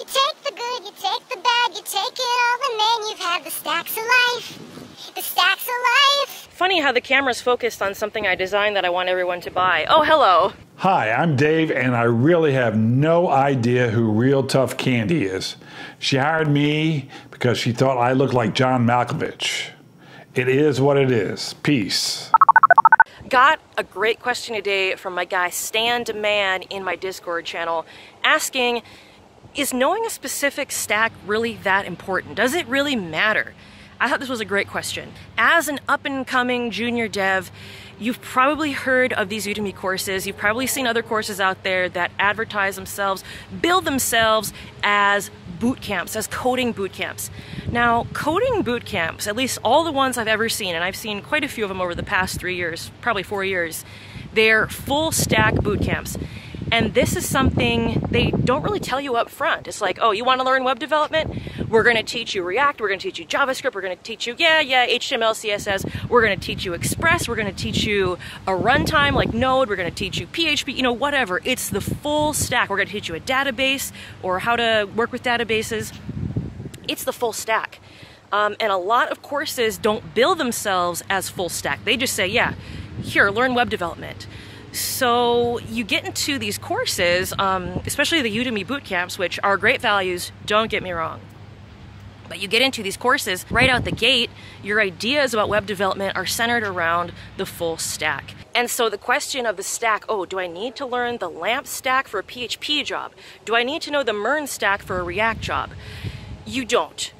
You take the good, you take the bad, you take it all, and then you've had the stacks of life. The stacks of life. Funny how the camera's focused on something I designed that I want everyone to buy. Oh, hello. Hi, I'm Dave, and I really have no idea who Real Tough Candy is. She hired me because she thought I looked like John Malkovich. It is what it is. Peace. Got a great question today from my guy Stan Demand in my Discord channel asking is knowing a specific stack really that important? Does it really matter? I thought this was a great question. As an up and coming junior dev, you've probably heard of these Udemy courses. You've probably seen other courses out there that advertise themselves, build themselves as boot camps, as coding boot camps. Now, coding boot camps, at least all the ones I've ever seen, and I've seen quite a few of them over the past three years, probably four years, they're full stack boot camps. And this is something they don't really tell you up front. It's like, oh, you want to learn web development? We're going to teach you React. We're going to teach you JavaScript. We're going to teach you, yeah, yeah, HTML, CSS. We're going to teach you Express. We're going to teach you a runtime like Node. We're going to teach you PHP, you know, whatever. It's the full stack. We're going to teach you a database or how to work with databases. It's the full stack. Um, and a lot of courses don't bill themselves as full stack. They just say, yeah, here, learn web development. So you get into these courses, um, especially the Udemy boot camps, which are great values, don't get me wrong. But you get into these courses right out the gate, your ideas about web development are centered around the full stack. And so the question of the stack, oh, do I need to learn the LAMP stack for a PHP job? Do I need to know the MERN stack for a React job? You don't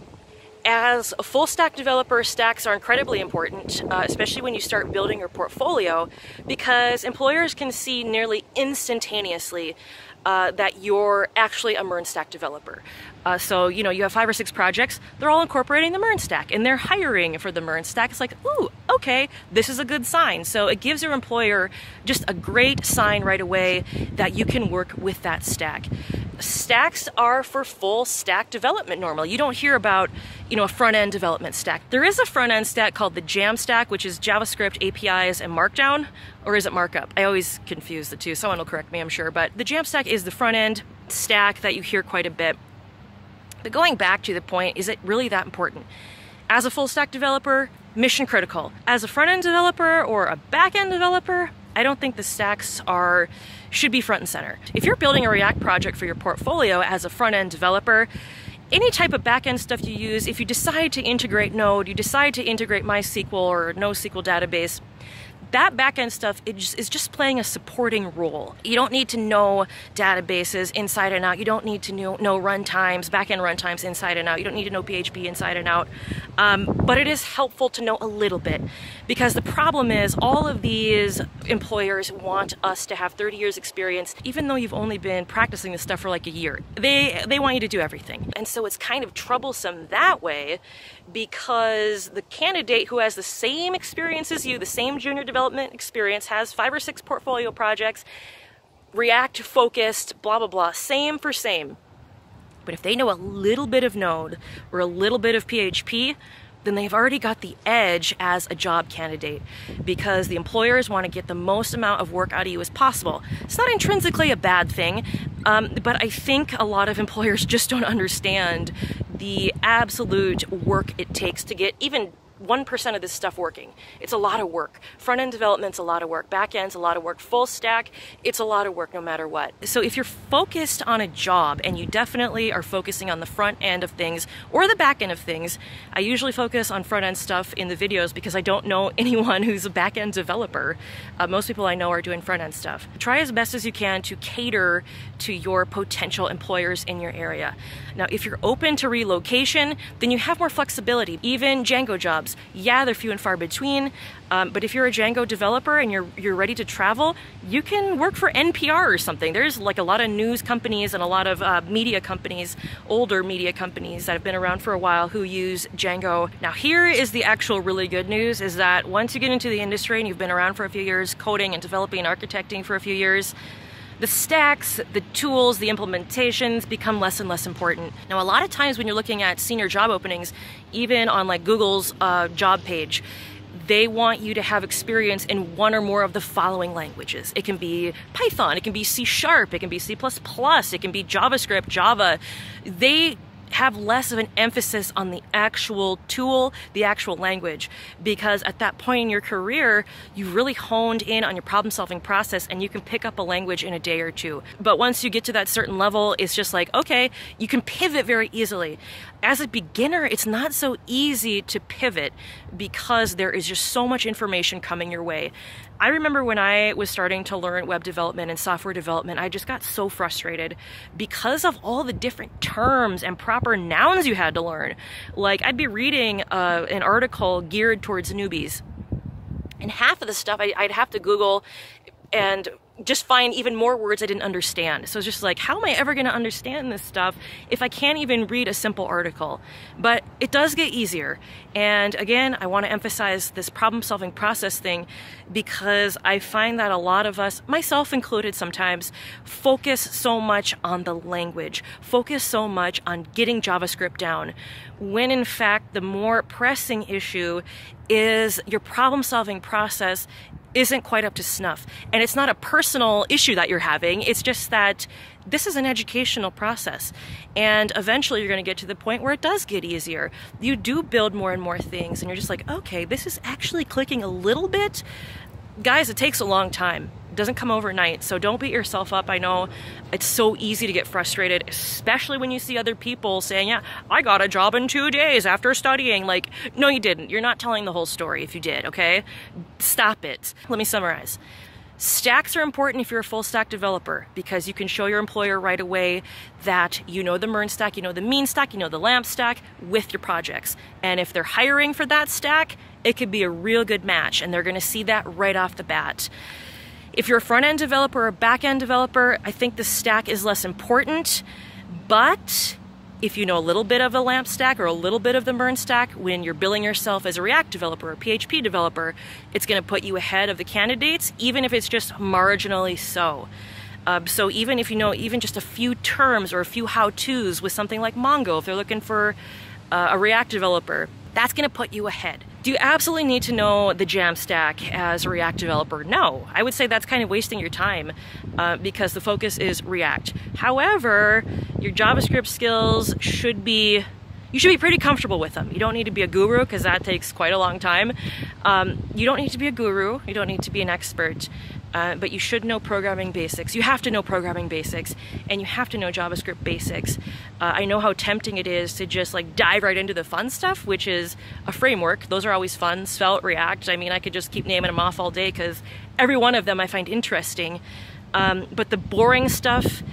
as a full stack developer, stacks are incredibly important, uh, especially when you start building your portfolio, because employers can see nearly instantaneously uh, that you're actually a MERN stack developer. Uh, so, you know, you have five or six projects, they're all incorporating the MERN stack and they're hiring for the MERN stack. It's like, ooh, okay, this is a good sign. So it gives your employer just a great sign right away that you can work with that stack. Stacks are for full stack development normally. You don't hear about, you know, a front end development stack. There is a front end stack called the Jamstack, which is JavaScript, APIs, and Markdown, or is it markup? I always confuse the two. Someone will correct me, I'm sure. But the Jamstack is the front end stack that you hear quite a bit. But going back to the point, is it really that important? As a full stack developer, mission critical. As a front end developer or a back end developer, I don't think the stacks are should be front and center. If you're building a React project for your portfolio as a front end developer, any type of back end stuff you use, if you decide to integrate Node, you decide to integrate MySQL or NoSQL database, that backend stuff is, just playing a supporting role. You don't need to know databases inside and out. You don't need to know, know runtimes, backend runtimes inside and out. You don't need to know PHP inside and out. Um, but it is helpful to know a little bit because the problem is all of these employers want us to have 30 years experience even though you've only been practicing this stuff for like a year. They, they want you to do everything. And so it's kind of troublesome that way because the candidate who has the same experience as you, the same junior development experience, has five or six portfolio projects, React focused, blah, blah, blah, same for same. But if they know a little bit of Node or a little bit of PHP, then they've already got the edge as a job candidate because the employers want to get the most amount of work out of you as possible. It's not intrinsically a bad thing, um, but I think a lot of employers just don't understand the absolute work it takes to get even 1% of this stuff working. It's a lot of work. Front end development's a lot of work. Back end's a lot of work. Full stack, it's a lot of work no matter what. So if you're focused on a job and you definitely are focusing on the front end of things or the back end of things, I usually focus on front end stuff in the videos because I don't know anyone who's a back end developer. Uh, most people I know are doing front end stuff. Try as best as you can to cater to your potential employers in your area. Now, if you're open to relocation, then you have more flexibility. Even Django jobs Yeah, they're few and far between, um, but if you're a Django developer and you're, you're ready to travel, you can work for NPR or something. There's like a lot of news companies and a lot of uh, media companies, older media companies that have been around for a while who use Django. Now here is the actual really good news is that once you get into the industry and you've been around for a few years, coding and developing and architecting for a few years, the stacks, the tools, the implementations become less and less important. Now, a lot of times when you're looking at senior job openings, even on like Google's uh, job page, they want you to have experience in one or more of the following languages. It can be Python, it can be C Sharp, it can be C++, it can be JavaScript, Java. They have less of an emphasis on the actual tool, the actual language, because at that point in your career, you've really honed in on your problem solving process and you can pick up a language in a day or two. But once you get to that certain level, it's just like, okay, you can pivot very easily. As a beginner, it's not so easy to pivot because there is just so much information coming your way. I remember when I was starting to learn web development and software development, I just got so frustrated because of all the different terms and proper nouns you had to learn. Like, I'd be reading uh, an article geared towards newbies, and half of the stuff I, would have to Google and just find even more words I didn't understand. So it's just like, how am I ever going to understand this stuff if I can't even read a simple article? But it does get easier. And again, I want to emphasize this problem solving process thing because I find that a lot of us, myself included sometimes, focus so much on the language, focus so much on getting JavaScript down, when in fact the more pressing issue is your problem solving process isn't quite up to snuff. And it's not a personal issue that you're having, it's just that this is an educational process. And eventually you're going to get to the point where it does get easier. You do build more and more things, and you're just like, okay, this is actually clicking a little bit. Guys, it takes a long time doesn't come overnight. So don't beat yourself up. I know it's so easy to get frustrated, especially when you see other people saying, Yeah, I got a job in two days after studying. Like, no, you didn't. You're not telling the whole story if you did, okay? Stop it. Let me summarize. Stacks are important if you're a full stack developer because you can show your employer right away that you know the MERN stack, you know the mean stack, you know the LAMP stack with your projects. And if they're hiring for that stack, it could be a real good match and they're gonna see that right off the bat. If you're a front end developer or a back end developer, I think the stack is less important. But if you know a little bit of a LAMP stack or a little bit of the MERN stack, when you're billing yourself as a React developer or PHP developer, it's going to put you ahead of the candidates, even if it's just marginally so. Uh, so even if you know even just a few terms or a few how-tos with something like Mongo, if they're looking for uh, a React developer, that's going to put you ahead. Do you absolutely need to know the Jamstack as a React developer? No, I would say that's kind of wasting your time uh, because the focus is React. However, your JavaScript skills should be you should be pretty comfortable with them. You don't need to be a guru because that takes quite a long time. Um, you don't need to be a guru. You don't need to be an expert. Uh, but you should know programming basics. You have to know programming basics, and you have to know JavaScript basics. Uh, I know how tempting it is to just like dive right into the fun stuff, which is a framework. Those are always fun. Svelte, React. I mean, I could just keep naming them off all day because every one of them I find interesting. Um, but the boring stuff,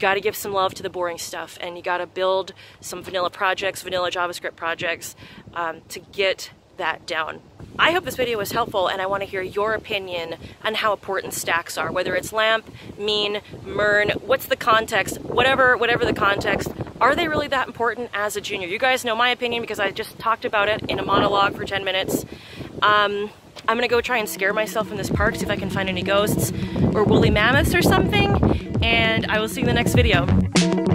got to give some love to the boring stuff, and you got to build some vanilla projects, vanilla JavaScript projects, um, to get that down. I hope this video was helpful and I want to hear your opinion on how important stacks are, whether it's LAMP, mean, MERN, what's the context, whatever, whatever the context, are they really that important as a junior? You guys know my opinion because I just talked about it in a monologue for 10 minutes. Um, I'm gonna go try and scare myself in this park, see if I can find any ghosts or woolly mammoths or something, and I will see you in the next video.